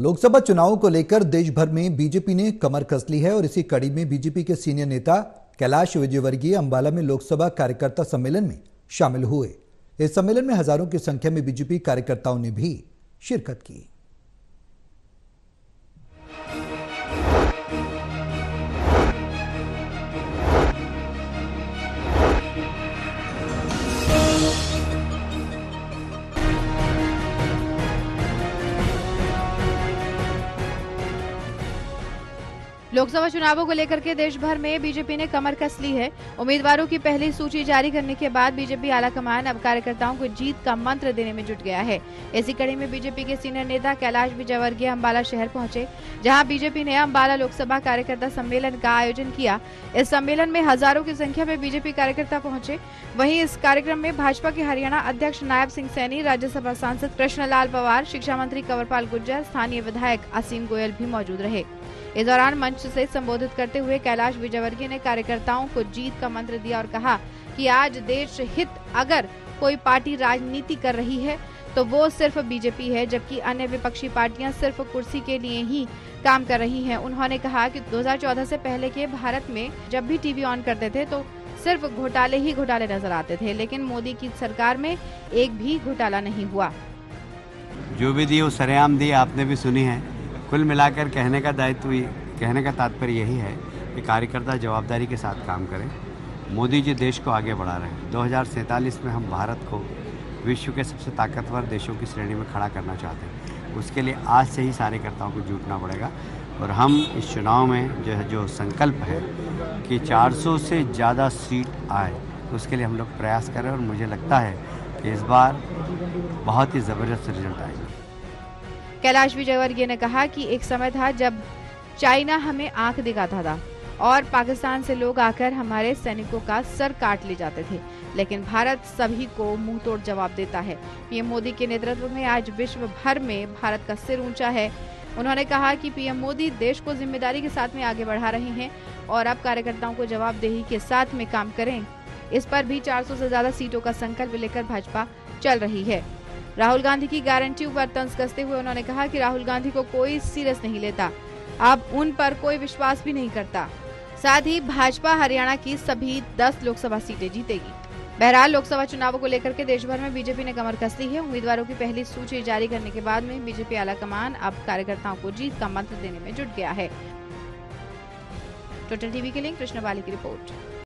लोकसभा चुनाव को लेकर देश भर में बीजेपी ने कमर कस ली है और इसी कड़ी में बीजेपी के सीनियर नेता कैलाश विजयवर्गीय अंबाला में लोकसभा कार्यकर्ता सम्मेलन में शामिल हुए। इस सम्मेलन में हज़ारों की संख्या में बीजेपी कार्यकर्ताओं ने भी शिरकत की। लोकसभा चुनावों को लेकर के देश भर में बीजेपी ने कमर कस ली है। उम्मीदवारों की पहली सूची जारी करने के बाद बीजेपी आलाकमान अब कार्यकर्ताओं को जीत का मंत्र देने में जुट गया है। इसी कड़ी में बीजेपी के सीनियर नेता कैलाश विजयवर्गीय अम्बाला शहर पहुँचे, जहाँ बीजेपी ने अम्बाला लोकसभा कार्यकर्ता सम्मेलन का आयोजन किया। इस सम्मेलन में हज़ारों की संख्या में बीजेपी कार्यकर्ता पहुँचे। वहीं इस कार्यक्रम में भाजपा के हरियाणा अध्यक्ष नायब सिंह सैनी, राज्यसभा सांसद कृष्णलाल पवार, शिक्षा मंत्री कंवरपाल गुर्जर, स्थानीय विधायक असीम गोयल भी मौजूद रहे। इस दौरान मंच से संबोधित करते हुए कैलाश विजयवर्गीय ने कार्यकर्ताओं को जीत का मंत्र दिया और कहा कि आज देश हित अगर कोई पार्टी राजनीति कर रही है तो वो सिर्फ़ बीजेपी है, जबकि अन्य विपक्षी पार्टियाँ सिर्फ़ कुर्सी के लिए ही काम कर रही हैं। उन्होंने कहा कि 2014 से पहले के भारत में जब भी टीवी ऑन करते थे तो सिर्फ़ घोटाले ही घोटाले नज़र आते थे, लेकिन मोदी की सरकार में एक भी घोटाला नहीं हुआ। जो भी दी वो सरेआम दी आपने भी सुनी है। कुल मिलाकर कहने का दायित्व कहने का तात्पर्य यही है कि कार्यकर्ता जवाबदारी के साथ काम करें। मोदी जी देश को आगे बढ़ा रहे हैं। दो हज़ार सैंतालीस में हम भारत को विश्व के सबसे ताकतवर देशों की श्रेणी में खड़ा करना चाहते हैं। उसके लिए आज से ही कार्यकर्ताओं को जुटना पड़ेगा। और हम इस चुनाव में जो है, जो संकल्प है कि 400 से ज़्यादा सीट आए उसके लिए हम लोग प्रयास करें। और मुझे लगता है कि इस बार बहुत ही ज़बरदस्त रिज़ल्ट आएगा। कैलाश विजयवर्गीय ने कहा कि एक समय था जब चाइना हमें आँख दिखाता था और पाकिस्तान से लोग आकर हमारे सैनिकों का सर काट ले जाते थे। लेकिन भारत सभी को मुँह तोड़ जवाब देता है। पीएम मोदी के नेतृत्व में आज विश्व भर में भारत का सिर ऊँचा है। उन्होंने कहा कि पीएम मोदी देश को ज़िम्मेदारी के साथ में आगे बढ़ा रहे हैं और अब कार्यकर्ताओं को जवाबदेही के साथ में काम करें। इस पर भी 400 से ज़्यादा सीटों का संकल्प लेकर भाजपा चल रही है। राहुल गांधी की गारंटी पर तंज कसते हुए उन्होंने कहा कि राहुल गांधी को कोई सीरियस नहीं लेता। अब उन पर कोई विश्वास भी नहीं करता। साथ ही भाजपा हरियाणा की सभी 10 लोकसभा सीटें जीतेगी। बहरहाल, लोकसभा चुनावों को लेकर के देश भर में बीजेपी ने कमर कस ली है। उम्मीदवारों की पहली सूची जारी करने के बाद में बीजेपी आलाकमान अब कार्यकर्ताओं को जीत का मंत्र देने में जुट गया है। टोटल टीवी के लिए कृष्ण बाली की रिपोर्ट।